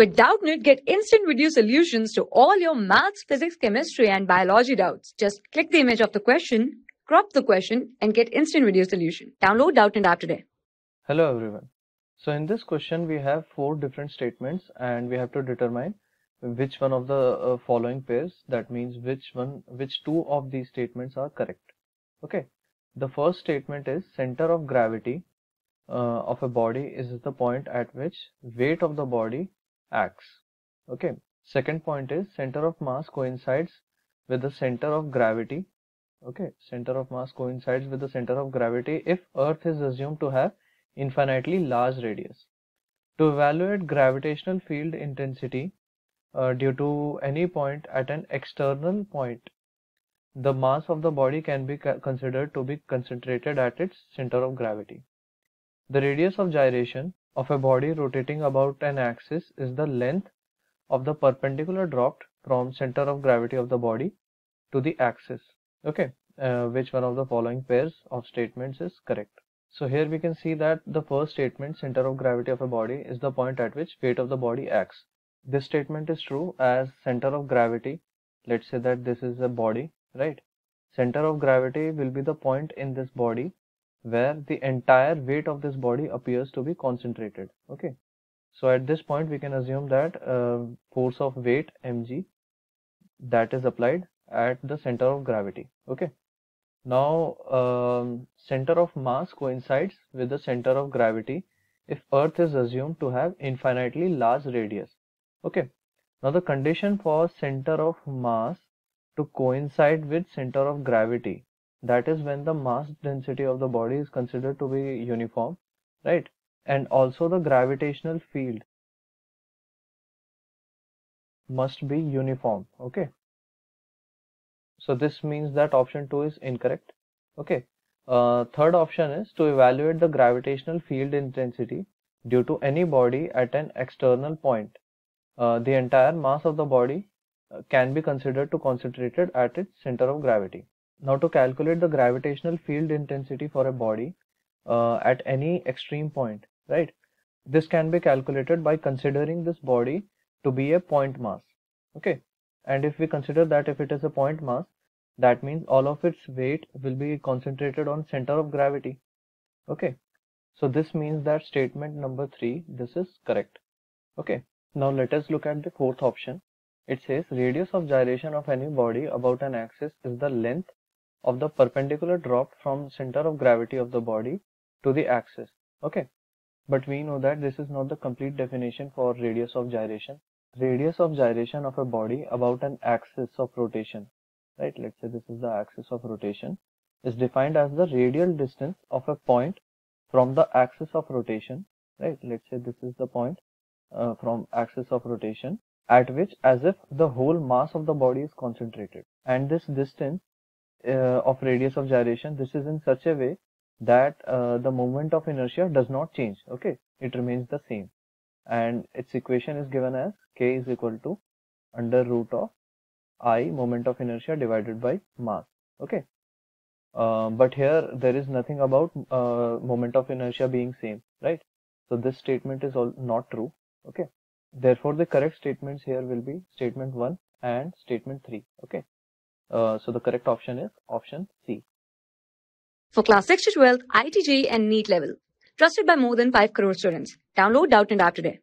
With Doubtnut, get instant video solutions to all your maths, physics, chemistry, and biology doubts. Just click the image of the question, crop the question, and get instant video solution. Download Doubtnut app today. Hello everyone. So in this question we have four different statements and we have to determine which one of the uh, following pairs that means which one which two of these statements are correct. Okay. The first statement is center of gravity uh, of a body is the point at which weight of the body acts. Okay. Second point is center of mass coincides with the center of gravity. Okay. Center of mass coincides with the center of gravity if earth is assumed to have infinitely large radius. To evaluate gravitational field intensity uh, due to any point at an external point the mass of the body can be considered to be concentrated at its center of gravity. The radius of gyration of a body rotating about an axis is the length of the perpendicular dropped from center of gravity of the body to the axis. Okay, uh, which one of the following pairs of statements is correct? So here we can see that the first statement center of gravity of a body is the point at which weight of the body acts. This statement is true as center of gravity, let's say that this is a body, right? Center of gravity will be the point in this body where the entire weight of this body appears to be concentrated okay? So at this point we can assume that uh, force of weight mg that is applied at the center of gravity okay? Now um, center of mass coincides with the center of gravity if earth is assumed to have infinitely large radius okay? Now the condition for center of mass to coincide with center of gravity that is when the mass density of the body is considered to be uniform right? And also the gravitational field must be uniform okay? So this means that option 2 is incorrect okay? Uh, third option is to evaluate the gravitational field intensity due to any body at an external point. Uh, the entire mass of the body uh, can be considered to concentrated at its center of gravity now to calculate the gravitational field intensity for a body uh, at any extreme point, right? This can be calculated by considering this body to be a point mass, okay? And if we consider that if it is a point mass, that means all of its weight will be concentrated on center of gravity, okay? So this means that statement number three, this is correct, okay? Now let us look at the fourth option. It says radius of gyration of any body about an axis is the length of the perpendicular drop from center of gravity of the body to the axis. Okay. But we know that this is not the complete definition for radius of gyration. Radius of gyration of a body about an axis of rotation right? Let's say this is the axis of rotation is defined as the radial distance of a point from the axis of rotation right? Let's say this is the point uh, from axis of rotation at which as if the whole mass of the body is concentrated. And this distance of radius of gyration this is in such a way that uh, the moment of inertia does not change okay? It remains the same. And its equation is given as k is equal to under root of i moment of inertia divided by mass okay? Uh, but here there is nothing about uh, moment of inertia being same right? So this statement is all not true okay? Therefore the correct statements here will be statement 1 and statement 3 okay uh, so the correct option is option C. For class 6 to 12, IIT JEE and NEET level. Trusted by more than 5 crore students. Download Doubtnut app today.